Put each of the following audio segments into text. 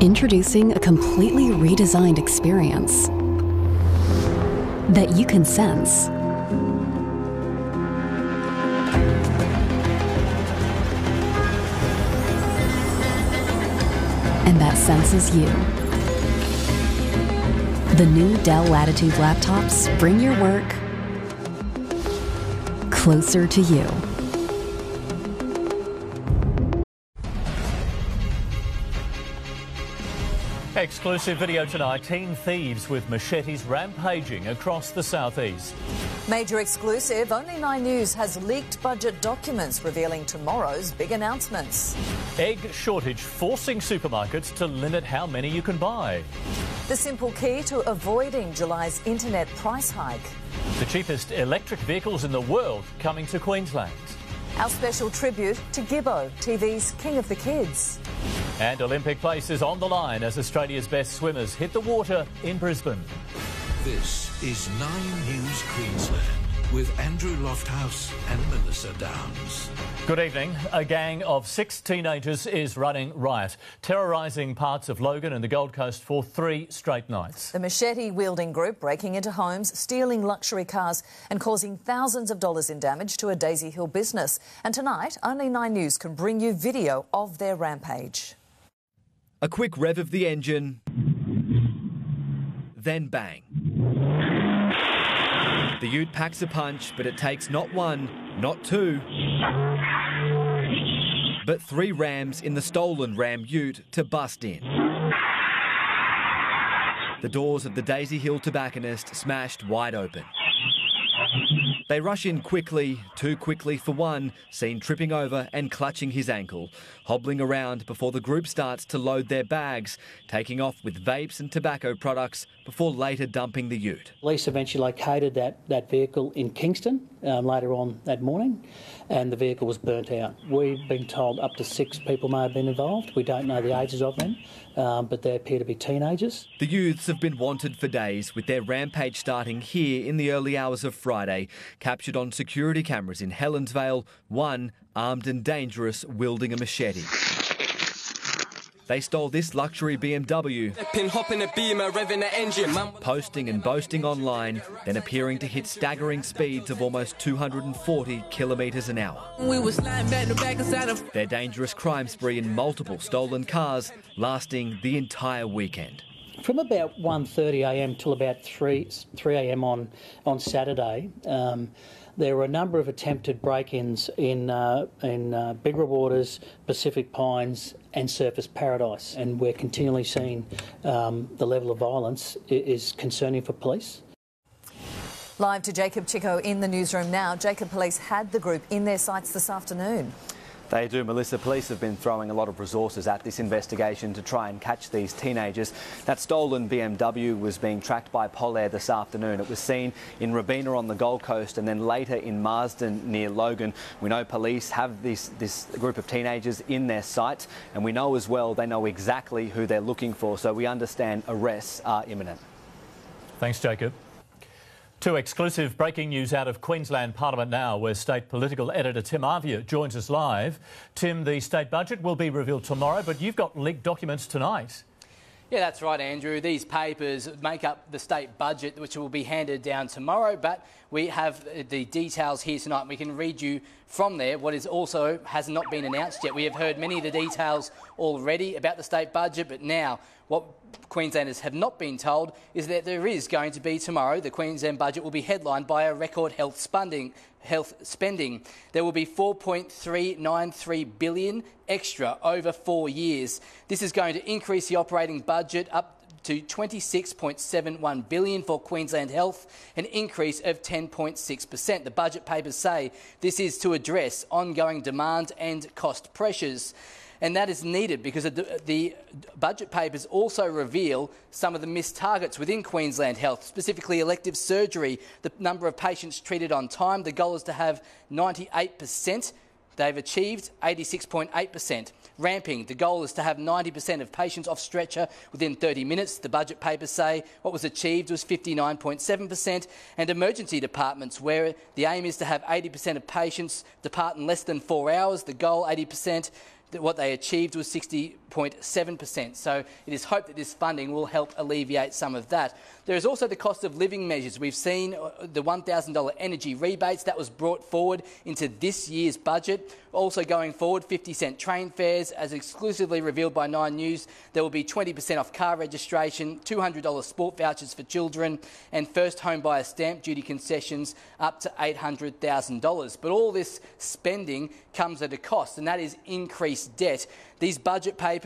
Introducing a completely redesigned experience that you can sense. And that senses you. The new Dell Latitude laptops bring your work closer to you. Exclusive video tonight. Teen thieves with machetes rampaging across the southeast. Major exclusive. Only Nine News has leaked budget documents revealing tomorrow's big announcements. Egg shortage forcing supermarkets to limit how many you can buy. The simple key to avoiding July's internet price hike. The cheapest electric vehicles in the world coming to Queensland. Our special tribute to Gibbo, TV's King of the Kids. And Olympic places on the line as Australia's best swimmers hit the water in Brisbane. This is Nine News Queensland with Andrew Lofthouse and Melissa Downes. Good evening. A gang of six teenagers is running riot, terrorising parts of Logan and the Gold Coast for three straight nights. The machete wielding group breaking into homes, stealing luxury cars, and causing thousands of dollars in damage to a Daisy Hill business. And tonight, only Nine News can bring you video of their rampage. A quick rev of the engine, then bang. The ute packs a punch, but it takes not one, not two, but three rams in the stolen ram ute to bust in. The doors of the Daisy Hill tobacconist smashed wide open. They rush in quickly, too quickly for one, seen tripping over and clutching his ankle, hobbling around before the group starts to load their bags, taking off with vapes and tobacco products before later dumping the ute. Police eventually located that, that vehicle in Kingston um, later on that morning, and the vehicle was burnt out. We've been told up to six people may have been involved. We don't know the ages of them, um, but they appear to be teenagers. The youths have been wanted for days, with their rampage starting here in the early hours of Friday, captured on security cameras in Helensvale, one armed and dangerous, wielding a machete. They stole this luxury BMW, posting and boasting online, then appearing to hit staggering speeds of almost 240 kilometres an hour. Their dangerous crime spree in multiple stolen cars lasting the entire weekend. From about 1.30am till about 3, 3am on, on Saturday, um, there were a number of attempted break-ins in uh, in uh, Biggera Waters, Pacific Pines, and Surfers Paradise, and we're continually seeing um, the level of violence is concerning for police. Live to Jacob Chico in the newsroom now. Jacob Police had the group in their sights this afternoon. They do, Melissa. Police have been throwing a lot of resources at this investigation to try and catch these teenagers. That stolen BMW was being tracked by Polair this afternoon. It was seen in Robina on the Gold Coast and then later in Marsden near Logan. We know police have this, this group of teenagers in their sights and we know as well they know exactly who they're looking for. So we understand arrests are imminent. Thanks, Jacob. To exclusive breaking news out of Queensland Parliament now, where state political editor Tim Arvier joins us live. Tim, the state budget will be revealed tomorrow, but you've got leaked documents tonight. Yeah, that's right, Andrew. These papers make up the state budget, which will be handed down tomorrow, but we have the details here tonight. We can read you from there what is also has not been announced yet. We have heard many of the details already about the state budget, but now what Queenslanders have not been told is that there is going to be tomorrow. The Queensland budget will be headlined by a record health spending. Health spending. There will be 4.393 billion extra over four years. This is going to increase the operating budget up to 26.71 billion for Queensland Health, an increase of 10.6%. The budget papers say this is to address ongoing demand and cost pressures and that is needed because the budget papers also reveal some of the missed targets within Queensland Health, specifically elective surgery, the number of patients treated on time. The goal is to have 98%. They've achieved 86.8%. Ramping, the goal is to have 90% of patients off stretcher within 30 minutes. The budget papers say what was achieved was 59.7%. And emergency departments, where the aim is to have 80% of patients depart in less than four hours. The goal, 80%, what they achieved was 60.7%. So it is hoped that this funding will help alleviate some of that. There is also the cost of living measures. We've seen uh, the $1,000 energy rebates that was brought forward into this year's budget. Also going forward, 50 cent train fares, as exclusively revealed by Nine News, there will be 20% off car registration, $200 sport vouchers for children, and first home buyer stamp duty concessions up to $800,000. But all this spending comes at a cost, and that is increased debt. These budget papers,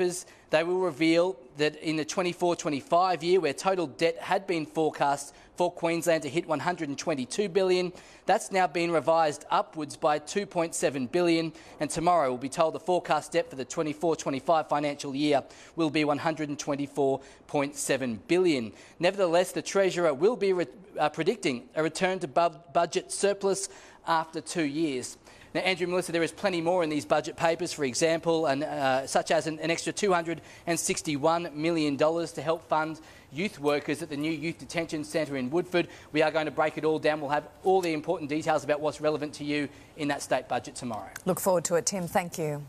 they will reveal that in the 24-25 year, where total debt had been forecast for Queensland to hit 122 billion, that's now been revised upwards by 2.7 billion, and tomorrow we'll be told the forecast debt for the 24-25 financial year will be 124.7 billion. Nevertheless, the Treasurer will be uh, predicting a return to bu budget surplus after two years. Now, Andrew Melissa, there is plenty more in these budget papers, for example, and, uh, such as an, an extra $261 million to help fund youth workers at the new Youth Detention Centre in Woodford. We are going to break it all down. We'll have all the important details about what's relevant to you in that state budget tomorrow. Look forward to it, Tim. Thank you.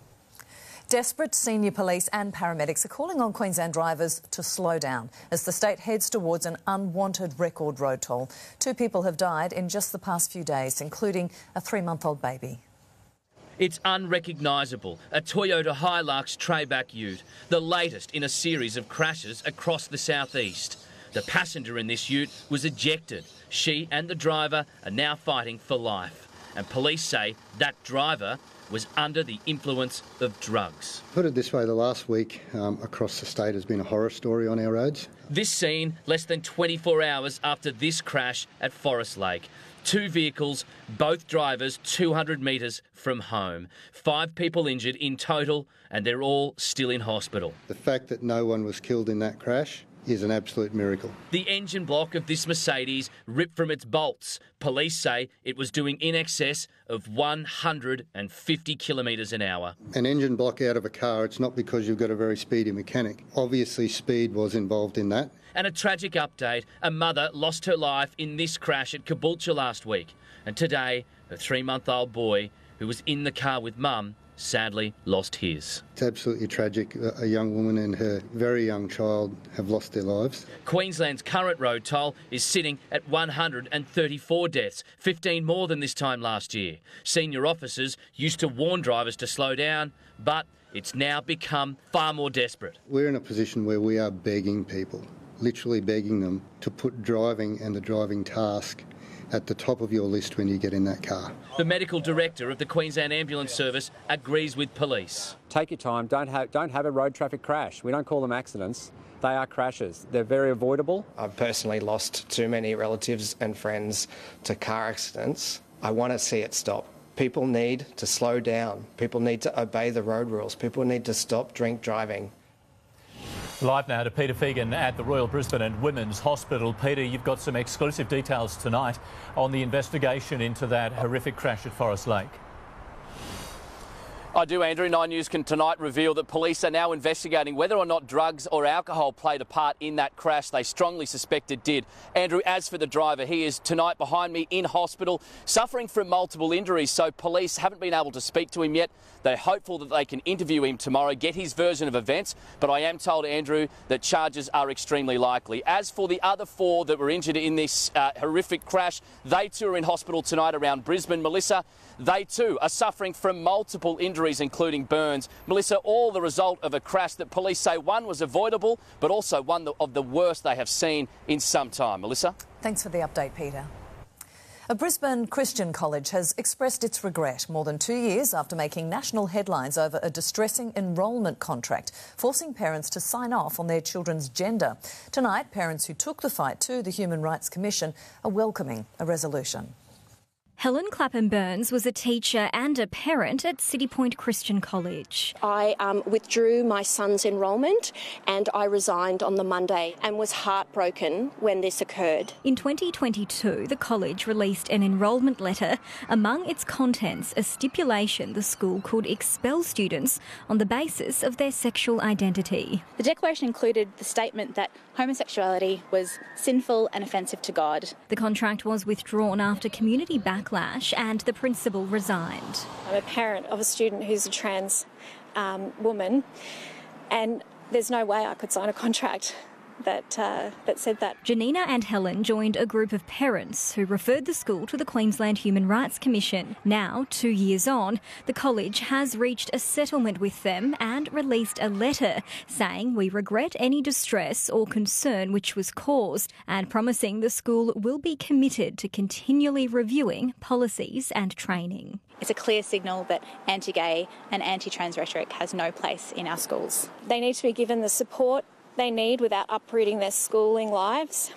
Desperate senior police and paramedics are calling on Queensland drivers to slow down as the state heads towards an unwanted record road toll. Two people have died in just the past few days, including a three month old baby. It's unrecognisable. A Toyota Hilux Trayback ute, the latest in a series of crashes across the southeast. The passenger in this ute was ejected. She and the driver are now fighting for life. And police say that driver was under the influence of drugs. Put it this way, the last week um, across the state has been a horror story on our roads. This scene less than 24 hours after this crash at Forest Lake. Two vehicles, both drivers 200 metres from home. Five people injured in total, and they're all still in hospital. The fact that no one was killed in that crash is an absolute miracle. The engine block of this Mercedes ripped from its bolts. Police say it was doing in excess of 150 kilometres an hour. An engine block out of a car, it's not because you've got a very speedy mechanic. Obviously, speed was involved in that. And a tragic update a mother lost her life in this crash at Caboolture last week. And today, a three month old boy who was in the car with mum sadly lost his. It's absolutely tragic. A young woman and her very young child have lost their lives. Queensland's current road toll is sitting at 134 deaths, 15 more than this time last year. Senior officers used to warn drivers to slow down, but it's now become far more desperate. We're in a position where we are begging people literally begging them to put driving and the driving task at the top of your list when you get in that car. The medical director of the Queensland Ambulance Service agrees with police. Take your time, don't have, don't have a road traffic crash. We don't call them accidents. They are crashes. They're very avoidable. I've personally lost too many relatives and friends to car accidents. I want to see it stop. People need to slow down. People need to obey the road rules. People need to stop drink driving. Live now to Peter Fegan at the Royal Brisbane and Women's Hospital. Peter, you've got some exclusive details tonight on the investigation into that horrific crash at Forest Lake. I do, Andrew. Nine News can tonight reveal that police are now investigating whether or not drugs or alcohol played a part in that crash. They strongly suspect it did. Andrew, as for the driver, he is tonight behind me in hospital, suffering from multiple injuries. So police haven't been able to speak to him yet. They're hopeful that they can interview him tomorrow, get his version of events. But I am told, Andrew, that charges are extremely likely. As for the other four that were injured in this uh, horrific crash, they too are in hospital tonight around Brisbane. Melissa, they too are suffering from multiple injuries, including burns. Melissa, all the result of a crash that police say one was avoidable, but also one of the worst they have seen in some time. Melissa? Thanks for the update, Peter. A Brisbane Christian college has expressed its regret more than two years after making national headlines over a distressing enrolment contract, forcing parents to sign off on their children's gender. Tonight, parents who took the fight to the Human Rights Commission are welcoming a resolution. Helen Clapham Burns was a teacher and a parent at Citipointe Christian College. I um, withdrew my son's enrolment and I resigned on the Monday and was heartbroken when this occurred. In 2022, the college released an enrolment letter. Among its contents, a stipulation the school could expel students on the basis of their sexual identity. The declaration included the statement that homosexuality was sinful and offensive to God. The contract was withdrawn after community backlash and the principal resigned. I'm a parent of a student who's a trans um, woman, and there's no way I could sign a contract that uh, that said that. Janina and Helen joined a group of parents who referred the school to the Queensland Human Rights Commission. Now, two years on, the college has reached a settlement with them and released a letter saying we regret any distress or concern which was caused and promising the school will be committed to continually reviewing policies and training. It's a clear signal that anti gay and anti trans rhetoric has no place in our schools. They need to be given the support they need without uprooting their schooling lives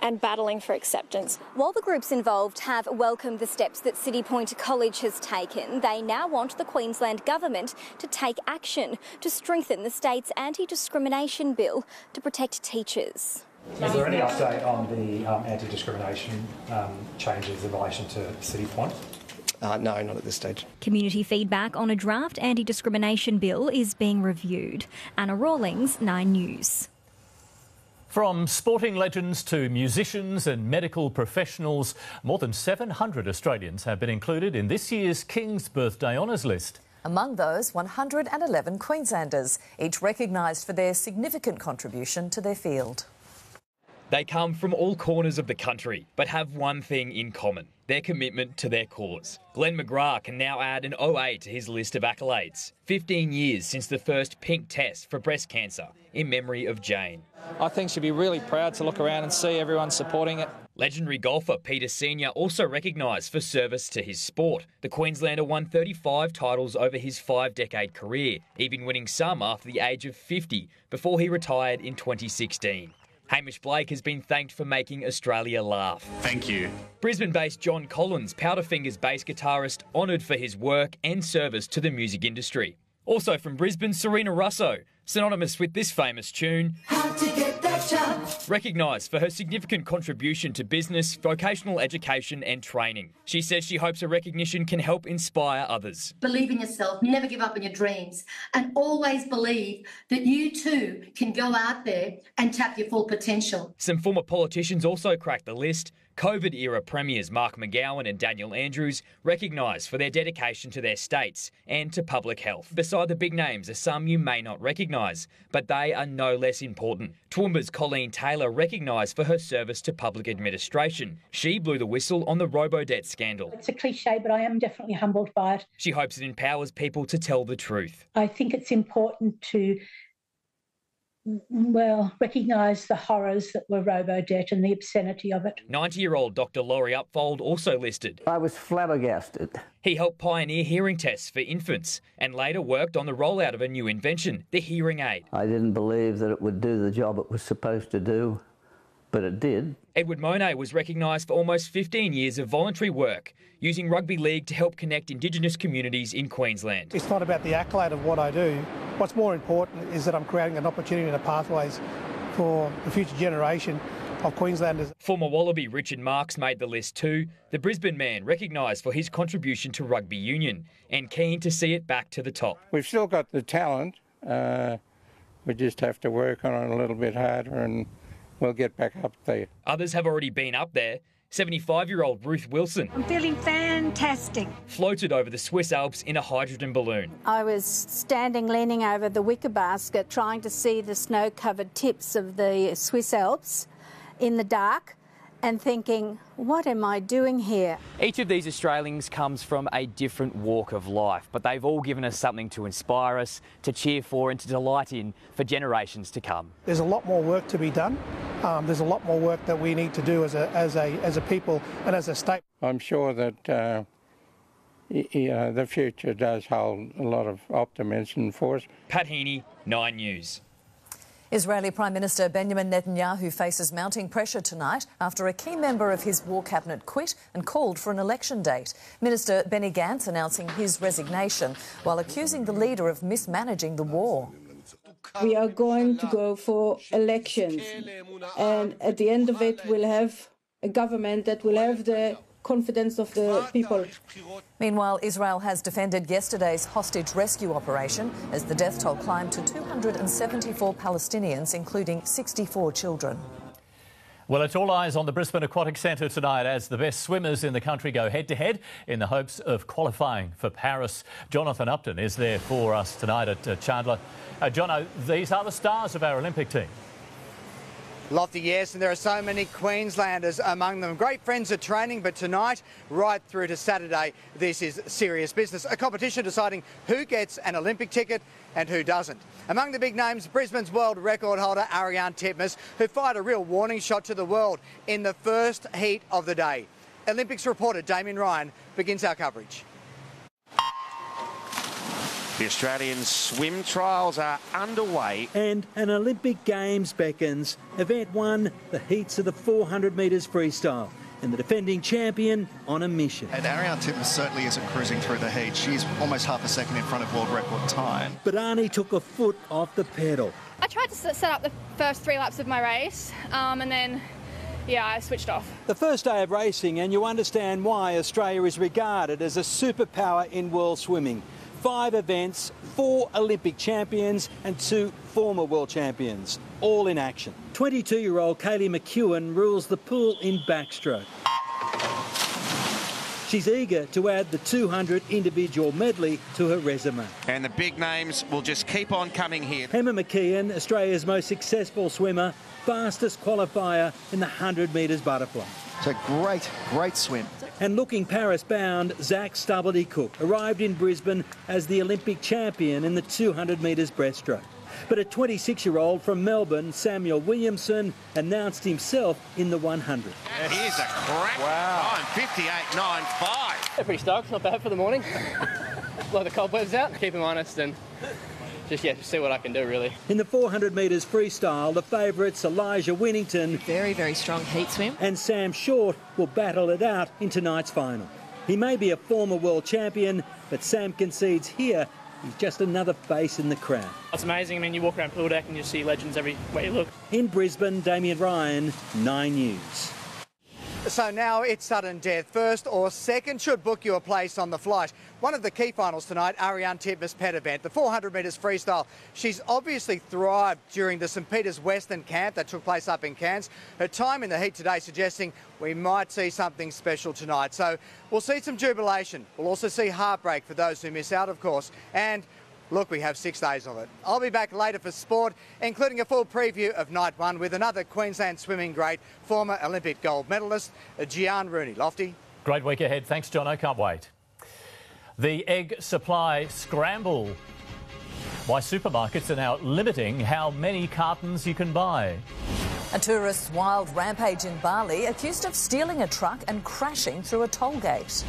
and battling for acceptance. While the groups involved have welcomed the steps that Citipointe College has taken, they now want the Queensland Government to take action to strengthen the state's anti discrimination bill to protect teachers. Is there any update on the um, anti discrimination um, changes in relation to Citipointe? Uh, no, not at this stage. Community feedback on a draft anti discrimination bill is being reviewed. Anna Rawlings, Nine News. From sporting legends to musicians and medical professionals, more than 700 Australians have been included in this year's King's Birthday Honours list. Among those, 111 Queenslanders, each recognised for their significant contribution to their field. They come from all corners of the country, but have one thing in common their commitment to their cause. Glenn McGrath can now add an 08 to his list of accolades. 15 years since the first pink test for breast cancer, in memory of Jane. I think she'd be really proud to look around and see everyone supporting it. Legendary golfer Peter Senior also recognised for service to his sport. The Queenslander won 35 titles over his five decade career, even winning some after the age of 50 before he retired in 2016. Hamish Blake has been thanked for making Australia laugh. Thank you. Brisbane based John Collins, Powderfingers bass guitarist, honoured for his work and service to the music industry. Also from Brisbane, Sarina Russo, synonymous with this famous tune. Recognised for her significant contribution to business, vocational education, and training. She says she hopes her recognition can help inspire others. Believe in yourself, never give up on your dreams, and always believe that you too can go out there and tap your full potential. Some former politicians also cracked the list. COVID era premiers Mark McGowan and Daniel Andrews recognised for their dedication to their states and to public health. Beside the big names are some you may not recognise, but they are no less important. Toowoomba's Colleen Taylor recognised for her service to public administration. She blew the whistle on the Robodebt scandal. It's a cliche, but I am definitely humbled by it. She hopes it empowers people to tell the truth. I think it's important to well, recognise the horrors that were robo-debt and the obscenity of it. 90-year-old Dr Laurie Upfold also listed. I was flabbergasted. He helped pioneer hearing tests for infants and later worked on the rollout of a new invention, the hearing aid. I didn't believe that it would do the job it was supposed to do, but it did. Edward Monet was recognised for almost 15 years of voluntary work, using rugby league to help connect Indigenous communities in Queensland. It's not about the accolade of what I do. What's more important is that I'm creating an opportunity and a pathways for the future generation of Queenslanders. Former Wallaby Richard Marks made the list too, the Brisbane man recognised for his contribution to rugby union and keen to see it back to the top. We've still got the talent. Uh, we just have to work on it a little bit harder and we'll get back up there. Others have already been up there. 75 year old Ruth Wilson. I'm feeling fantastic. Floated over the Swiss Alps in a hydrogen balloon. I was standing leaning over the wicker basket trying to see the snow covered tips of the Swiss Alps in the dark and thinking, what am I doing here? Each of these Australians comes from a different walk of life, but they've all given us something to inspire us, to cheer for, and to delight in for generations to come. There's a lot more work to be done. Um, there's a lot more work that we need to do as a, as a, as a people and as a state. I'm sure that uh, yeah, the future does hold a lot of optimism for us. Pat Heaney, Nine News. Israeli Prime Minister Benjamin Netanyahu faces mounting pressure tonight after a key member of his war cabinet quit and called for an election date. Minister Benny Gantz announcing his resignation while accusing the leader of mismanaging the war. We are going to go for elections, and at the end of it, we'll have a government that will have the confidence of the people. Meanwhile, Israel has defended yesterday's hostage rescue operation as the death toll climbed to 274 Palestinians, including 64 children. Well, it's all eyes on the Brisbane Aquatic Centre tonight as the best swimmers in the country go head to head in the hopes of qualifying for Paris. Jonathan Uptin is there for us tonight at uh, Chandler. Uh, Jono, these are the stars of our Olympic team. Lofty, yes, and there are so many Queenslanders among them. Great friends of training, but tonight, right through to Saturday, this is serious business. A competition deciding who gets an Olympic ticket and who doesn't. Among the big names, Brisbane's world record holder Ariarne Titmus, who fired a real warning shot to the world in the first heat of the day. Olympics reporter Damien Ryan begins our coverage. The Australian swim trials are underway. And an Olympic Games beckons. Event one, the heats of the 400 metres freestyle. And the defending champion on a mission. And Ariarne Titmus certainly isn't cruising through the heat. She's almost half a second in front of world record time. But Arnie took a foot off the pedal. I tried to set up the first three laps of my race um, and then yeah, I switched off. The first day of racing, and you understand why Australia is regarded as a superpower in world swimming five events, four Olympic champions, and two former world champions, all in action. 22 year old Kaylee McKeown rules the pool in backstroke. She's eager to add the 200 individual medley to her resume. And the big names will just keep on coming here. Emma McKeon, Australia's most successful swimmer, fastest qualifier in the 100 metres butterfly. It's a great, great swim. And looking Paris bound, Zac Stubblety-Cook arrived in Brisbane as the Olympic champion in the 200 metres breaststroke. But a 26 year old from Melbourne, Samuel Williamson, announced himself in the 100. Here's a crack wow. time 58.95. Yeah, pretty stoked, not bad for the morning. Blow the cobwebs out, keep him honest, and just yeah, see what I can do really. In the 400 metres freestyle, the favourites Elijah Winnington, very very strong heat swim, and Sam Short will battle it out in tonight's final. He may be a former world champion, but Sam concedes here he's just another face in the crowd. It's amazing. I mean, you walk around pool deck and you see legends everywhere you look. In Brisbane, Damien Ryan, Nine News. So now it's sudden death. First or second should book you a place on the flight. One of the key finals tonight, Ariarne Titmus Pet event, the 400 metres freestyle. She's obviously thrived during the St Peter's Western camp that took place up in Cairns. Her time in the heat today suggesting we might see something special tonight. So we'll see some jubilation. We'll also see heartbreak for those who miss out, of course. And Look, we have six days of it. I'll be back later for sport, including a full preview of night one with another Queensland swimming great, former Olympic gold medalist, Giaan Rooney. Lofty. Great week ahead. Thanks, John. I can't wait. The egg supply scramble. Why supermarkets are now limiting how many cartons you can buy. A tourist's wild rampage in Bali, accused of stealing a truck and crashing through a toll gate.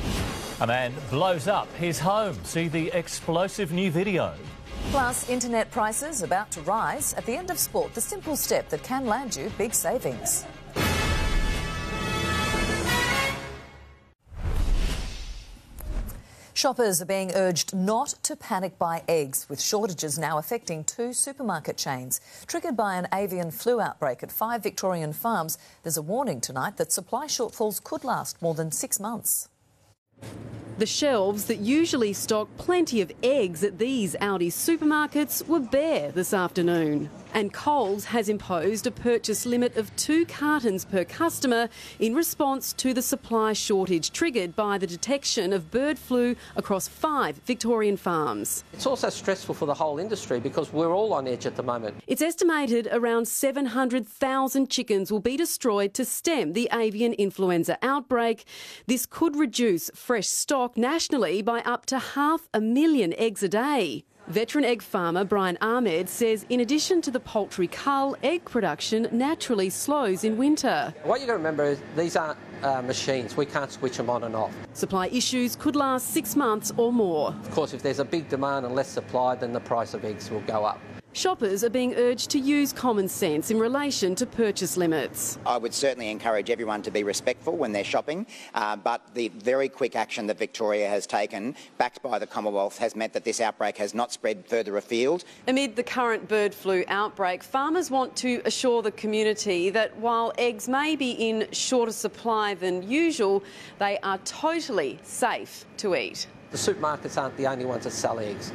A man blows up his home. See the explosive new video. Plus, internet prices about to rise. At the end of sport, the simple step that can land you big savings. Shoppers are being urged not to panic buy eggs, with shortages now affecting two supermarket chains. Triggered by an avian flu outbreak at five Victorian farms, there's a warning tonight that supply shortfalls could last more than six months. The shelves that usually stock plenty of eggs at these Aldi supermarkets were bare this afternoon and Coles has imposed a purchase limit of two cartons per customer in response to the supply shortage triggered by the detection of bird flu across five Victorian farms. It's also stressful for the whole industry because we're all on edge at the moment. It's estimated around 700,000 chickens will be destroyed to stem the avian influenza outbreak. This could reduce fresh stock nationally by up to half a million eggs a day. Veteran egg farmer Brian Ahmed says in addition to the poultry cull, egg production naturally slows in winter. What you've got to remember is these aren't uh, machines. We can't switch them on and off. Supply issues could last six months or more. Of course, if there's a big demand and less supply, then the price of eggs will go up. Shoppers are being urged to use common sense in relation to purchase limits. I would certainly encourage everyone to be respectful when they're shopping, uh, but the very quick action that Victoria has taken, backed by the Commonwealth, has meant that this outbreak has not spread further afield. Amid the current bird flu outbreak, farmers want to assure the community that while eggs may be in shorter supply than usual, they are totally safe to eat. The supermarkets aren't the only ones that sell eggs.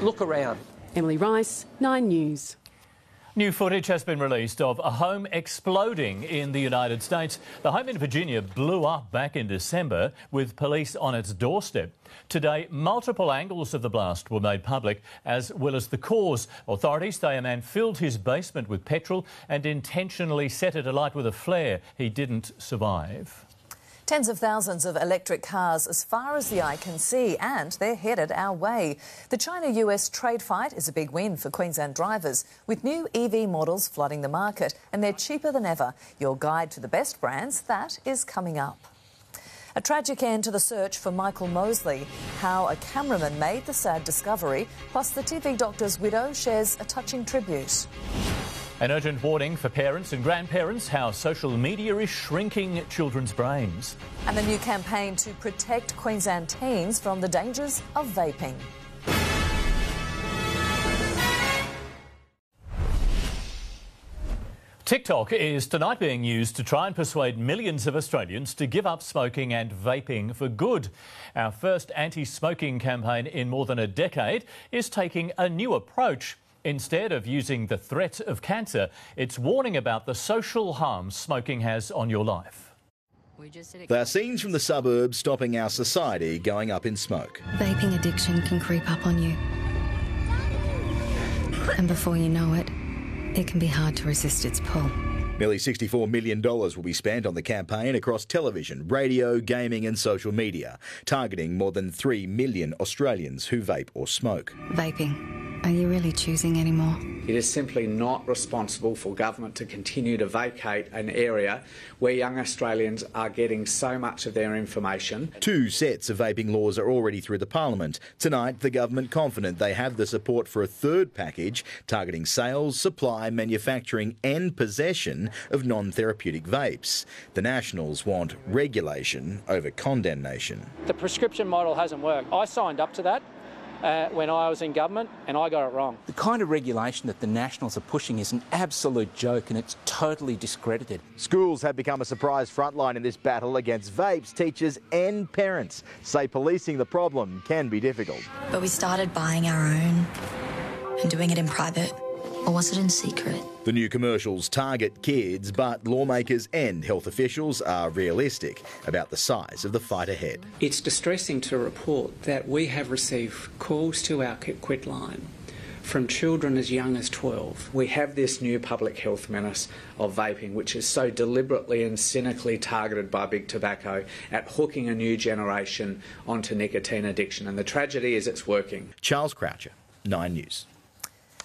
Look around. Emily Rice, Nine News. New footage has been released of a home exploding in the United States. The home in Virginia blew up back in December with police on its doorstep. Today, multiple angles of the blast were made public, as well as the cause. Authorities say a man filled his basement with petrol and intentionally set it alight with a flare. He didn't survive. Tens of thousands of electric cars as far as the eye can see, and they're headed our way. The China US trade fight is a big win for Queensland drivers, with new EV models flooding the market, and they're cheaper than ever. Your guide to the best brands, that is coming up. A tragic end to the search for Michael Mosley, how a cameraman made the sad discovery, plus the TV doctor's widow shares a touching tribute. An urgent warning for parents and grandparents how social media is shrinking children's brains. And a new campaign to protect Queensland teens from the dangers of vaping. TikTok is tonight being used to try and persuade millions of Australians to give up smoking and vaping for good. Our first anti smoking campaign in more than a decade is taking a new approach. Instead of using the threat of cancer, it's warning about the social harm smoking has on your life. They're scenes from the suburbs stopping our society going up in smoke. Vaping addiction can creep up on you. And before you know it, it can be hard to resist its pull. Nearly $64 million will be spent on the campaign across television, radio, gaming, and social media, targeting more than 3 million Australians who vape or smoke. Vaping are you really choosing anymore? It is simply not responsible for government to continue to vacate an area where young Australians are getting so much of their information. Two sets of vaping laws are already through the Parliament. Tonight, the government confident they have the support for a third package targeting sales, supply, manufacturing, and possession of non therapeutic vapes. The Nationals want regulation over condemnation. The prescription model hasn't worked. I signed up to that uh, when I was in government, and I got it wrong. The kind of regulation that the Nationals are pushing is an absolute joke, and it's totally discredited. Schools have become a surprise frontline in this battle against vapes. Teachers and parents say policing the problem can be difficult. But we started buying our own and doing it in private. Or was it in secret? The new commercials target kids, but lawmakers and health officials are realistic about the size of the fight ahead. It's distressing to report that we have received calls to our quit line from children as young as 12. We have this new public health menace of vaping, which is so deliberately and cynically targeted by big tobacco at hooking a new generation onto nicotine addiction. And the tragedy is it's working. Charles Croucher, Nine News.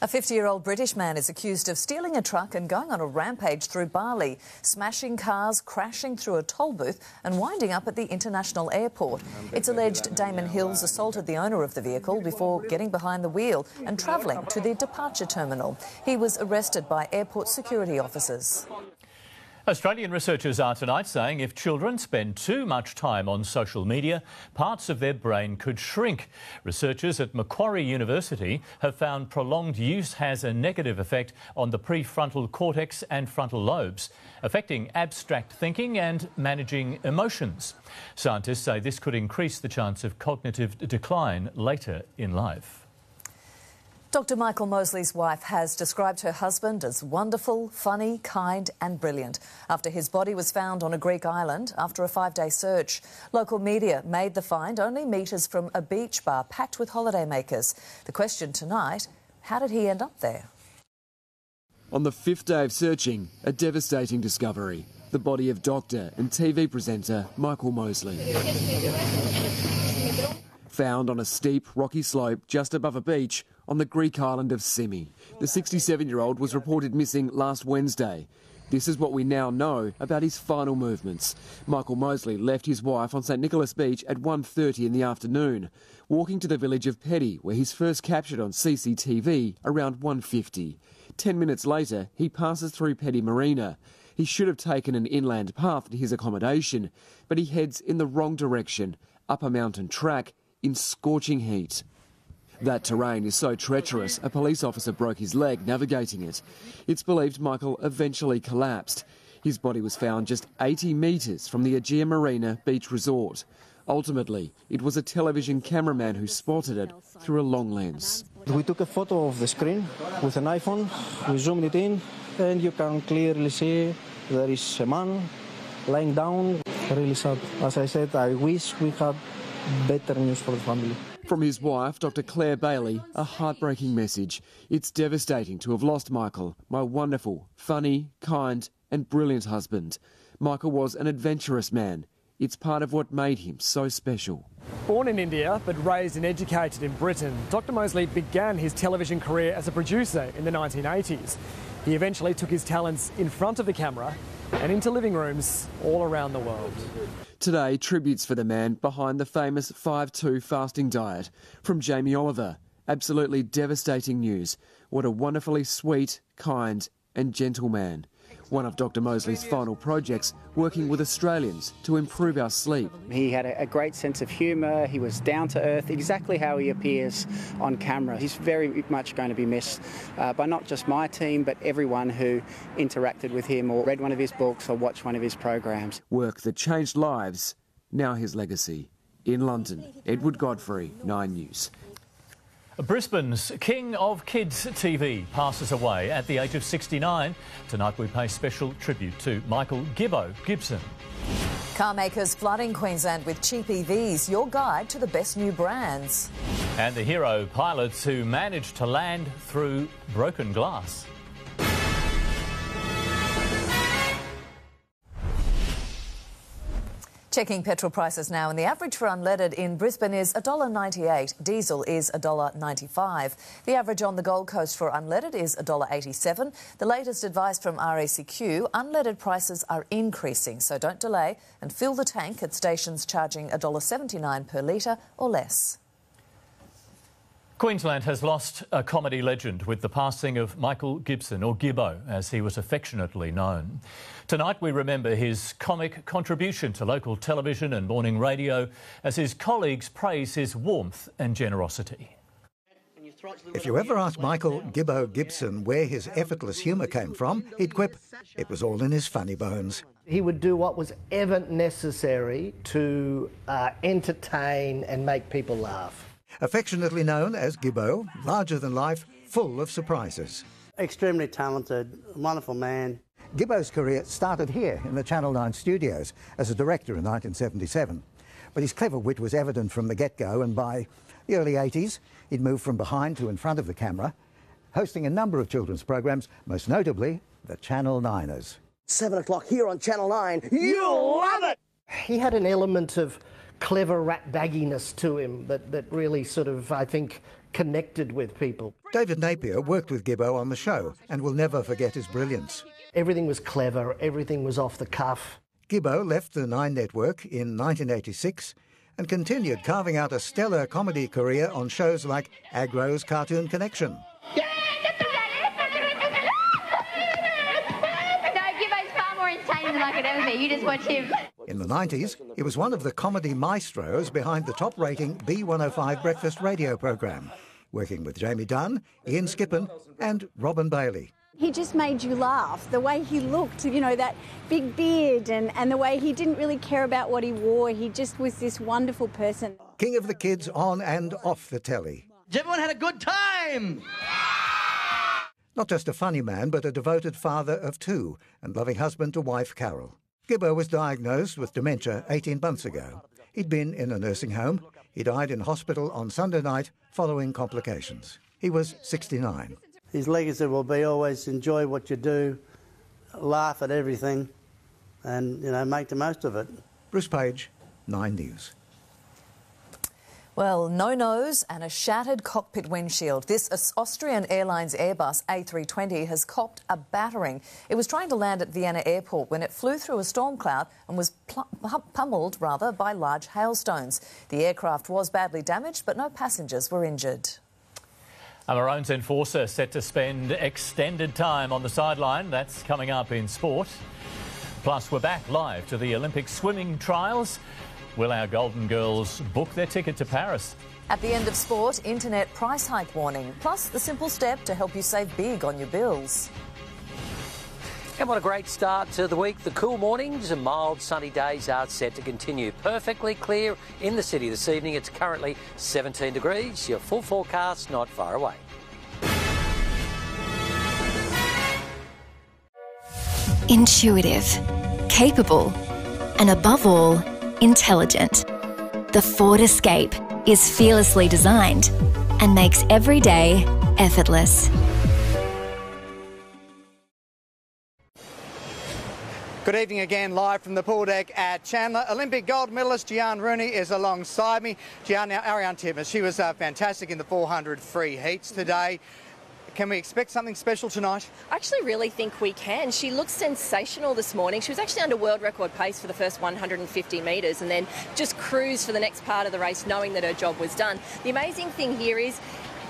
A 50 year old British man is accused of stealing a truck and going on a rampage through Bali, smashing cars, crashing through a toll booth, and winding up at the international airport. It's alleged Damon Hills assaulted the owner of the vehicle before getting behind the wheel and travelling to the departure terminal. He was arrested by airport security officers. Australian researchers are tonight saying if children spend too much time on social media, parts of their brain could shrink. Researchers at Macquarie University have found prolonged use has a negative effect on the prefrontal cortex and frontal lobes, affecting abstract thinking and managing emotions. Scientists say this could increase the chance of cognitive decline later in life. Dr. Michael Mosley's wife has described her husband as wonderful, funny, kind, and brilliant after his body was found on a Greek island after a five day search. Local media made the find only metres from a beach bar packed with holidaymakers. The question tonight how did he end up there? On the fifth day of searching, a devastating discovery the body of doctor and TV presenter Michael Mosley found on a steep, rocky slope just above a beach on the Greek island of Symi. The 67 year old was reported missing last Wednesday. This is what we now know about his final movements. Michael Mosley left his wife on St Nicholas Beach at 1.30 in the afternoon, walking to the village of Pedi, where he's first captured on CCTV around 1.50. Ten minutes later, he passes through Pedi Marina. He should have taken an inland path to his accommodation, but he heads in the wrong direction, up a mountain track in scorching heat. That terrain is so treacherous, a police officer broke his leg navigating it. It's believed Michael eventually collapsed. His body was found just 80 metres from the Agia Marina beach resort. Ultimately, it was a television cameraman who spotted it through a long lens. We took a photo of the screen with an iPhone, we zoomed it in, and you can clearly see there is a man lying down. Really sad. As I said, I wish we had better news for the family. From his wife, Dr. Clare Bailey, a heartbreaking message. It's devastating to have lost Michael, my wonderful, funny, kind, and brilliant husband. Michael was an adventurous man. It's part of what made him so special. Born in India but raised and educated in Britain, Dr. Mosley began his television career as a producer in the 1980s. He eventually took his talents in front of the camera and into living rooms all around the world. Today, tributes for the man behind the famous 5 2 fasting diet. From Jamie Oliver. Absolutely devastating news. What a wonderfully sweet, kind, and gentle man. One of Dr. Mosley's final projects, working with Australians to improve our sleep. He had a, great sense of humour, he was down to earth, exactly how he appears on camera. He's very much going to be missed uh, by not just my team, but everyone who interacted with him or read one of his books or watched one of his programs. Work that changed lives, now his legacy. In London, Edward Godfrey, 9 News. Brisbane's King of Kids TV passes away at the age of 69. Tonight we pay special tribute to Michael Gibbo Gibson. Car makers flooding Queensland with cheap EVs, your guide to the best new brands. And the hero pilots who managed to land through broken glass. Checking petrol prices now, and the average for unleaded in Brisbane is $1.98. Diesel is $1.95. The average on the Gold Coast for unleaded is $1.87. The latest advice from RACQ unleaded prices are increasing, so don't delay and fill the tank at stations charging $1.79 per litre or less. Queensland has lost a comedy legend with the passing of Michael Gibson, or Gibbo, as he was affectionately known. Tonight we remember his comic contribution to local television and morning radio as his colleagues praise his warmth and generosity. If you ever ask Michael Gibbo Gibson where his effortless humour came from, he'd quip, it was all in his funny bones. He would do what was ever necessary to uh, entertain and make people laugh. Affectionately known as Gibbo, larger than life, full of surprises. Extremely talented, wonderful man. Gibbo's career started here in the Channel 9 studios as a director in 1977. But his clever wit was evident from the get-go and by the early 80s he'd moved from behind to in front of the camera, hosting a number of children's programs, most notably the Channel 9ers. 7 o'clock here on Channel 9. You'll love it! He had an element of clever rat bagginess to him that, that really sort of, I think, connected with people. David Napier worked with Gibbo on the show and will never forget his brilliance. Everything was clever, everything was off the cuff. Gibbo left the Nine Network in 1986 and continued carving out a stellar comedy career on shows like Agro's Cartoon Connection. No, more entertaining than I could ever be. You just watch him. In the 90s, he was one of the comedy maestros behind the top rating B105 breakfast radio program, working with Jamie Dunn, Ian Skippen, and Robin Bailey. He just made you laugh. The way he looked, you know, that big beard and, and the way he didn't really care about what he wore. He just was this wonderful person. King of the kids on and off the telly. Everyone had a good time! Not just a funny man, but a devoted father of two and loving husband to wife Carol. Gibbo was diagnosed with dementia 18 months ago. He'd been in a nursing home. He died in hospital on Sunday night following complications. He was 69. His legacy will be always enjoy what you do, laugh at everything, and, you know, make the most of it. Bruce Page, 9 News. Well, no nose and a shattered cockpit windshield. This Austrian Airlines Airbus A320 has copped a battering. It was trying to land at Vienna Airport when it flew through a storm cloud and was pummeled rather by large hailstones. The aircraft was badly damaged, but no passengers were injured. A Maroons enforcer set to spend extended time on the sideline. That's coming up in sport. Plus, we're back live to the Olympic swimming trials. Will our Golden Girls book their ticket to Paris? At the end of sport, internet price hike warning, plus the simple step to help you save big on your bills. And what a great start to the week. The cool mornings and mild sunny days are set to continue. Perfectly clear in the city this evening. It's currently 17 degrees. Your full forecast not far away. Intuitive, capable, and above all, intelligent. The Ford Escape is fearlessly designed and makes every day effortless. Good evening again, live from the pool deck at Chandler. Olympic gold medalist Giaan Rooney is alongside me. Giaan, now Titmus, she was uh, fantastic in the 400 free heats today. Can we expect something special tonight? I actually really think we can. She looked sensational this morning. She was actually under world record pace for the first 150 metres and then just cruised for the next part of the race knowing that her job was done. The amazing thing here is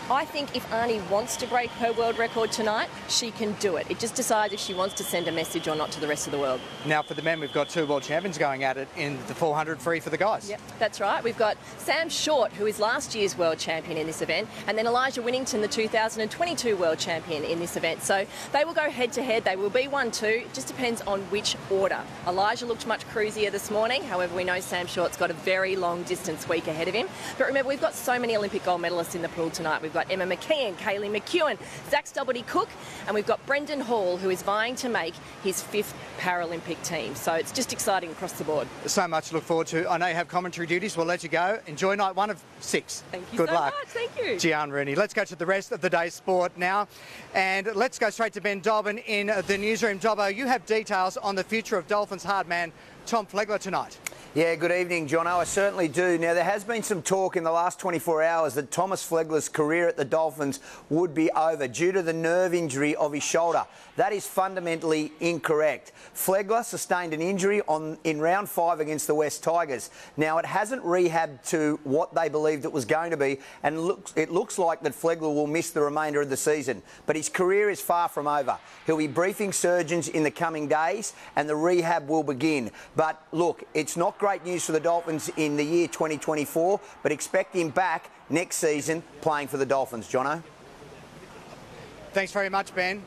I think if Arnie wants to break her world record tonight, she can do it. It just decides if she wants to send a message or not to the rest of the world. Now, for the men, we've got two world champions going at it in the 400 free for the guys. Yep, that's right. We've got Sam Short, who is last year's world champion in this event, and then Elijah Winnington, the 2022 world champion in this event. So they will go head to head. They will be 1 2. It just depends on which order. Elijah looked much cruisier this morning. However, we know Sam Short's got a very long distance week ahead of him. But remember, we've got so many Olympic gold medalists in the pool tonight. We've got Emma McKeon, Kaylee McKeown, Zach Stubblety Cook, and we've got Brenden Hall, who is vying to make his fifth Paralympic team. So it's just exciting across the board. So much to look forward to. I know you have commentary duties. We'll let you go. Enjoy night one of six. Thank you Good so luck. much. Thank you. Giaan Rooney. Let's go to the rest of the day's sport now. And let's go straight to Ben Dobbin in the newsroom. Dobbo, you have details on the future of Dolphins hard man Tom Flegler tonight. Yeah, good evening, Jono. Oh, I certainly do. Now, there has been some talk in the last 24 hours that Thomas Flegler's career at the Dolphins would be over due to the nerve injury of his shoulder. That is fundamentally incorrect. Flegler sustained an injury on in round five against the Wests Tigers. Now, it hasn't rehabbed to what they believed it was going to be, and looks, it looks like that Flegler will miss the remainder of the season. But his career is far from over. He'll be briefing surgeons in the coming days, and the rehab will begin. But look, it's not great news for the Dolphins in the year 2024, but expect him back next season playing for the Dolphins, Jono. Thanks very much, Ben.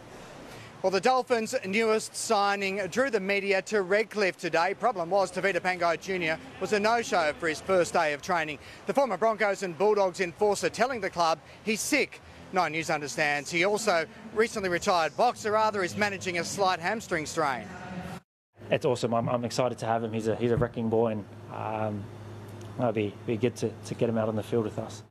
Well, the Dolphins' newest signing drew the media to Redcliffe today. Problem was, Tevita Pangai Jr. was a no-show for his first day of training. The former Broncos and Bulldogs enforcer telling the club he's sick. Nine News understands he also recently retired boxer Arthur is managing a slight hamstring strain. It's awesome. I'm, I'm excited to have him. He's a he's a wrecking ball, and um, it'll be be good to, to get him out on the field with us.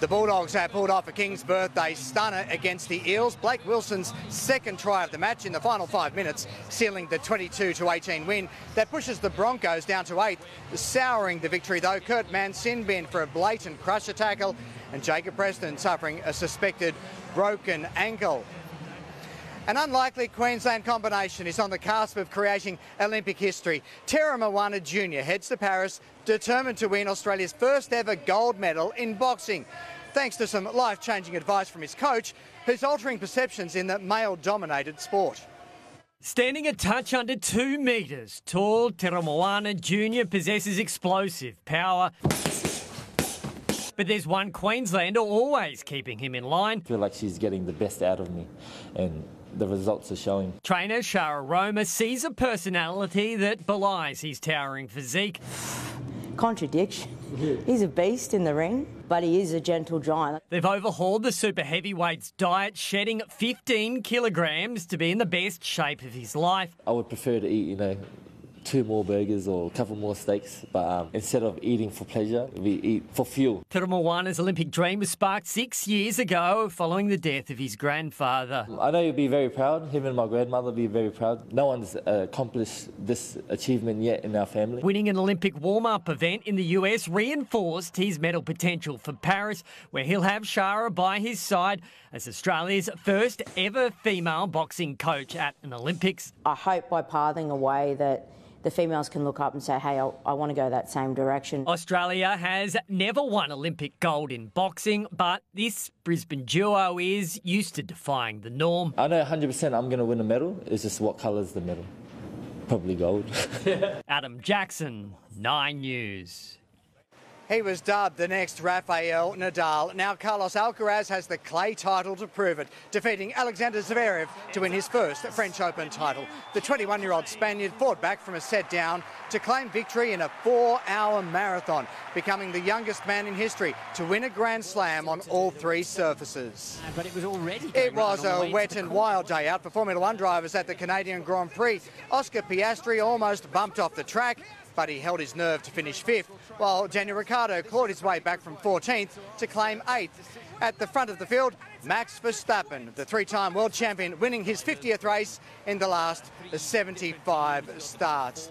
The Bulldogs have pulled off a King's birthday stunner against the Eels. Blake Wilson's second try of the match in the final five minutes, sealing the 22 to 18 win. That pushes the Broncos down to eighth, souring the victory though. Kurt Mann sin bin for a blatant crusher tackle, and Jacob Preston suffering a suspected broken ankle. An unlikely Queensland combination is on the cusp of creating Olympic history. Teremoana Jr. heads to Paris determined to win Australia's first ever gold medal in boxing. Thanks to some life changing advice from his coach, who's altering perceptions in the male dominated sport. Standing a touch under two metres, tall Teremoana Jr. possesses explosive power. But there's one Queenslander always keeping him in line. I feel like she's getting the best out of me, and the results are showing. Trainer Shara Roma sees a personality that belies his towering physique. Contradiction. Mm-hmm. He's a beast in the ring, but he is a gentle giant. They've overhauled the super heavyweight's diet, shedding 15 kilograms to be in the best shape of his life. I would prefer to eat, you know, two more burgers or a couple more steaks, but um, instead of eating for pleasure, we eat for fuel. Teremoana's Olympic dream was sparked six years ago following the death of his grandfather. I know you'll be very proud. Him and my grandmother will be very proud. No one's uh, accomplished this achievement yet in our family. Winning an Olympic warm-up event in the US reinforced his medal potential for Paris, where he'll have Shara by his side as Australia's first ever female boxing coach at an Olympics. I hope by pathing a way that the females can look up and say, hey, I, I want to go that same direction. Australia has never won Olympic gold in boxing, but this Brisbane duo is used to defying the norm. I know 100% I'm going to win a medal. It's just what colour's the medal? Probably gold. Adam Jackson, Nine News. He was dubbed the next Rafael Nadal. Now Carlos Alcaraz has the clay title to prove it, defeating Alexander Zverev to win his first French Open title. The 21-year-old Spaniard fought back from a set down to claim victory in a four-hour marathon, becoming the youngest man in history to win a Grand Slam on all three surfaces. But it was already. It was a wet and wild day out for Formula One drivers at the Canadian Grand Prix. Oscar Piastri almost bumped off the track but he held his nerve to finish fifth, while Daniel Ricciardo clawed his way back from 14th to claim eighth. At the front of the field, Max Verstappen, the three-time world champion, winning his 50th race in the last 75 starts.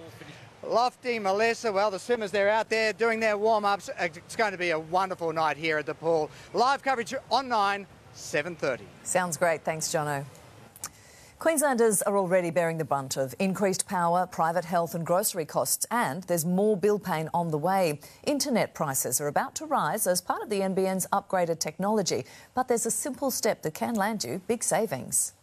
Lofty, Melissa, well, the swimmers, they're out there doing their warm-ups. It's going to be a wonderful night here at the pool. Live coverage on 9, 7.30. Sounds great. Thanks, Jono. Queenslanders are already bearing the brunt of increased power, private health and grocery costs, and there's more bill pain on the way. Internet prices are about to rise as part of the NBN's upgraded technology, but there's a simple step that can land you big savings.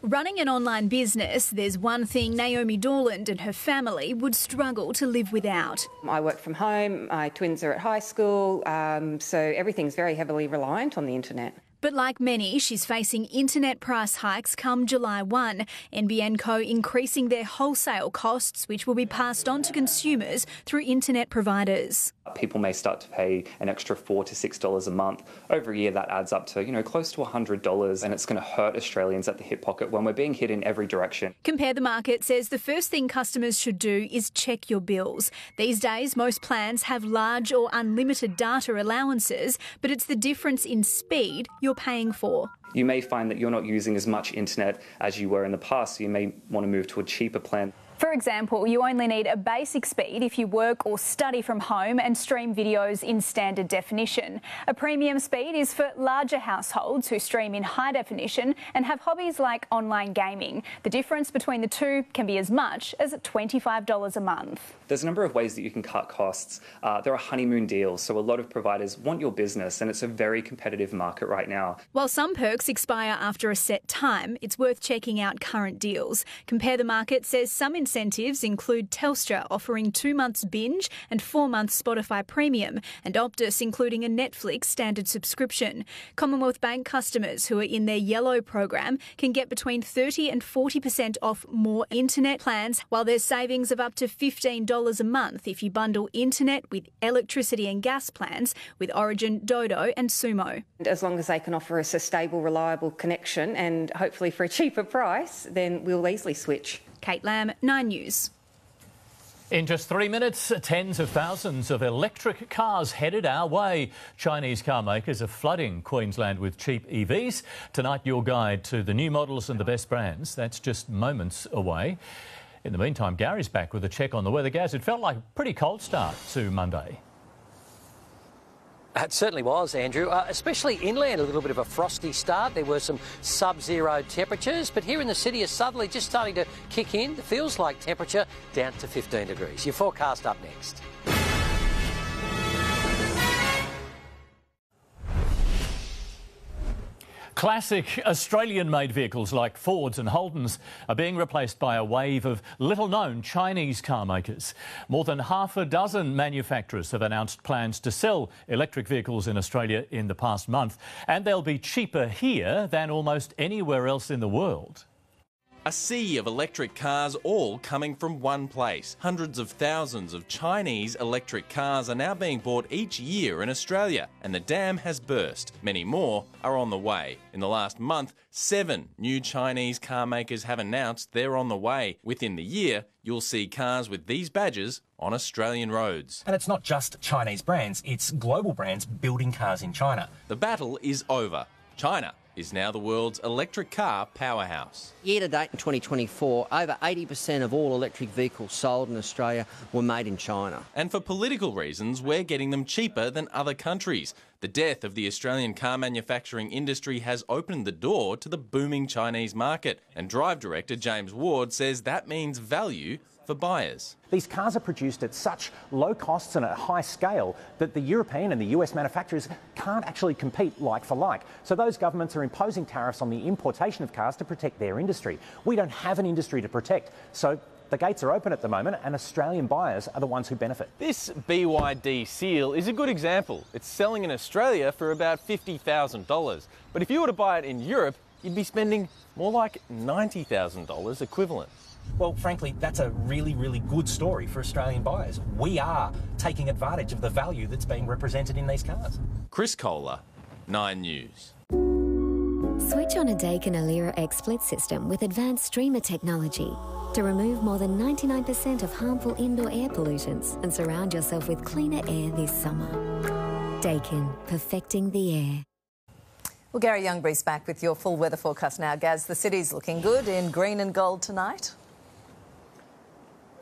Running an online business, there's one thing Naomi Dorland and her family would struggle to live without. I work from home, my twins are at high school, um, so everything's very heavily reliant on the internet. But like many, she's facing internet price hikes come July 1. NBN Co increasing their wholesale costs, which will be passed on to consumers through internet providers. People may start to pay an extra four to six dollars a month. Over a year, that adds up to you know close to hundred dollars, and it's going to hurt Australians at the hip pocket when we're being hit in every direction. Compare the Market says the first thing customers should do is check your bills. These days, most plans have large or unlimited data allowances, but it's the difference in speed you're paying for. You may find that you're not using as much internet as you were in the past, so you may want to move to a cheaper plan. For example, you only need a basic speed if you work or study from home and stream videos in standard definition. A premium speed is for larger households who stream in high definition and have hobbies like online gaming. The difference between the two can be as much as $25 a month. There's a number of ways that you can cut costs. Uh, there are honeymoon deals, so a lot of providers want your business, and it's a very competitive market right now. While some perks expire after a set time, it's worth checking out current deals. Compare the Market says some incentives include Telstra offering two months binge and four months Spotify Premium, and Optus including a Netflix standard subscription. Commonwealth Bank customers who are in their Yello program can get between 30 and 40% off more internet plans, while there's savings of up to $15 a month if you bundle internet with electricity and gas plans with Origin, Dodo, and Sumo. As long as they can offer us a stable, reliable connection and hopefully for a cheaper price, then we'll easily switch. Kate Lamb, 9 News. In just three minutes, tens of thousands of electric cars headed our way. Chinese car makers are flooding Queensland with cheap EVs. Tonight, your guide to the new models and the best brands. That's just moments away. In the meantime, Gary's back with a check on the weather. Gaz, it felt like a pretty cold start to Monday. It certainly was, Andrew. Uh, especially inland, a little bit of a frosty start. There were some sub-zero temperatures, but here in the city is suddenly just starting to kick in. It feels like temperature down to 15 degrees. Your forecast up next. Classic Australian made vehicles like Fords and Holdens are being replaced by a wave of little known Chinese car makers. More than half a dozen manufacturers have announced plans to sell electric vehicles in Australia in the past month, and they'll be cheaper here than almost anywhere else in the world. A sea of electric cars all coming from one place. Hundreds of thousands of Chinese electric cars are now being bought each year in Australia, and the dam has burst. Many more are on the way. In the last month, seven new Chinese car makers have announced they're on the way. Within the year, you'll see cars with these badges on Australian roads. And it's not just Chinese brands, it's global brands building cars in China. The battle is over. China is now the world's electric car powerhouse. Year to date in 2024, over 80% of all electric vehicles sold in Australia were made in China. And for political reasons, we're getting them cheaper than other countries. The death of the Australian car manufacturing industry has opened the door to the booming Chinese market. And Drive Director James Ward says that means value for buyers. These cars are produced at such low costs and at high scale that the European and the US manufacturers can't actually compete like for like. So those governments are imposing tariffs on the importation of cars to protect their industry. We don't have an industry to protect, so the gates are open at the moment and Australian buyers are the ones who benefit. This BYD seal is a good example. It's selling in Australia for about $50,000. But if you were to buy it in Europe, you'd be spending more like $90,000 equivalent. Well, frankly, that's a really, really good story for Australian buyers. We are taking advantage of the value that's being represented in these cars. Chris Kohler, 9 News. Switch on a Daikin Alira X split system with advanced streamer technology to remove more than 99% of harmful indoor air pollutants and surround yourself with cleaner air this summer. Daikin, perfecting the air. Well, Gary Youngberry's back with your full weather forecast now. Gaz, the city's looking good in green and gold tonight.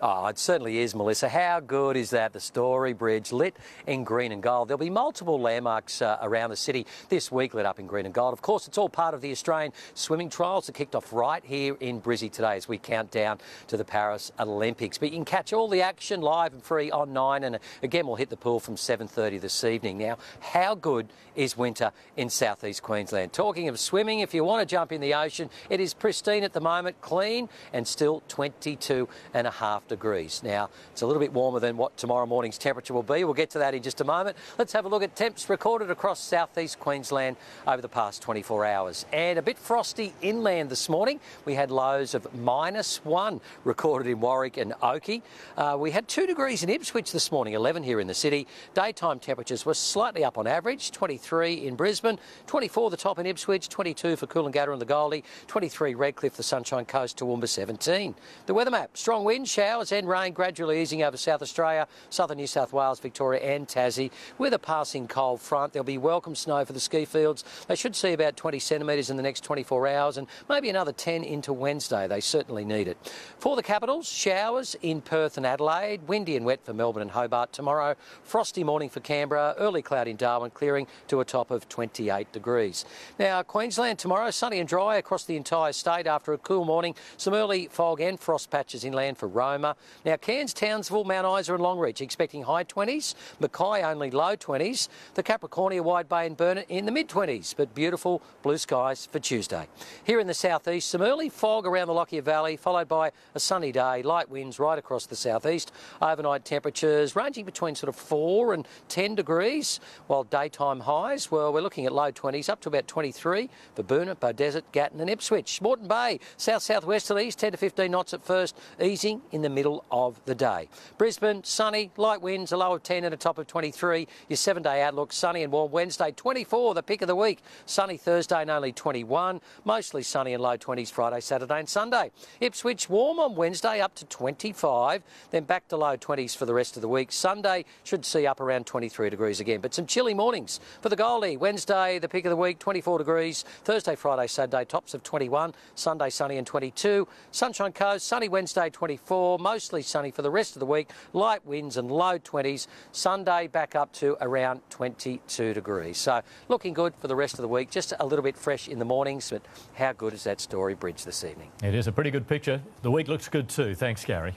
Oh, it certainly is, Melissa. How good is that? The Story Bridge lit in green and gold. There'll be multiple landmarks uh, around the city this week lit up in green and gold. Of course, it's all part of the Australian swimming trials that kicked off right here in Brizzy today as we count down to the Paris Olympics. But you can catch all the action live and free on 9 and again we'll hit the pool from 7.30 this evening. Now, how good is winter in southeast Queensland? Talking of swimming, if you want to jump in the ocean, it is pristine at the moment, clean and still 22 and a half degrees. Now, it's a little bit warmer than what tomorrow morning's temperature will be. We'll get to that in just a moment. Let's have a look at temps recorded across southeast Queensland over the past 24 hours. And a bit frosty inland this morning. We had lows of minus one recorded in Warwick and Oakey. Uh, we had two degrees in Ipswich this morning, 11 here in the city. Daytime temperatures were slightly up on average, 23 in Brisbane, 24 the top in Ipswich, 22 for Coolangatta and the Goldie, 23 Redcliffe, the Sunshine Coast, Toowoomba 17. The weather map, strong winds, showers and rain gradually easing over South Australia, southern New South Wales, Victoria and Tassie. With a passing cold front, there'll be welcome snow for the ski fields. They should see about 20 centimetres in the next 24 hours and maybe another 10 into Wednesday. They certainly need it. For the capitals, showers in Perth and Adelaide, windy and wet for Melbourne and Hobart tomorrow, frosty morning for Canberra, early cloud in Darwin, clearing to a top of 28 degrees. Now, Queensland tomorrow, sunny and dry across the entire state after a cool morning. Some early fog and frost patches inland for Roma. Now, Cairns, Townsville, Mount Isa and Longreach expecting high 20s. Mackay only low 20s. The Capricornia, Wide Bay and Burnett in the mid 20s, but beautiful blue skies for Tuesday. Here in the southeast, some early fog around the Lockyer Valley, followed by a sunny day, light winds right across the southeast. Overnight temperatures ranging between sort of 4 and 10 degrees, while daytime highs, well, we're looking at low 20s up to about 23 for Boonah, Beaudesert, Gatton and Ipswich. Moreton Bay, south southwest to east, 10 to 15 knots at first, easing in the middle of the day. Brisbane, sunny, light winds, a low of 10 and a top of 23. Your seven day outlook, sunny and warm Wednesday, 24, the pick of the week. Sunny Thursday and only 21. Mostly sunny and low 20s Friday, Saturday and Sunday. Ipswich, warm on Wednesday, up to 25. Then back to low 20s for the rest of the week. Sunday should see up around 23 degrees again. But some chilly mornings for the Goldie. Wednesday, the pick of the week, 24 degrees. Thursday, Friday, Saturday, tops of 21. Sunday, sunny and 22. Sunshine Coast, sunny Wednesday, 24. Mostly sunny for the rest of the week. Light winds and low 20s. Sunday back up to around 22 degrees. So looking good for the rest of the week. Just a little bit fresh in the mornings, but how good is that Story Bridge this evening? It is a pretty good picture. The week looks good too. Thanks, Gary.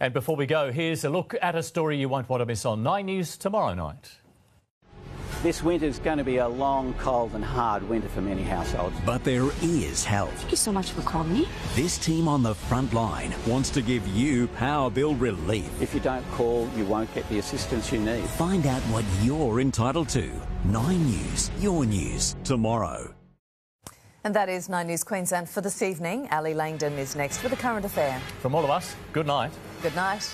And before we go, here's a look at a story you won't want to miss on 9 News tomorrow night. This winter's going to be a long, cold and hard winter for many households. But there is help. Thank you so much for calling me. This team on the front line wants to give you power bill relief. If you don't call, you won't get the assistance you need. Find out what you're entitled to. 9 News, your news, tomorrow. And that is 9 News Queensland for this evening. Ali Langdon is next with a current affair. From all of us, good night. Good night.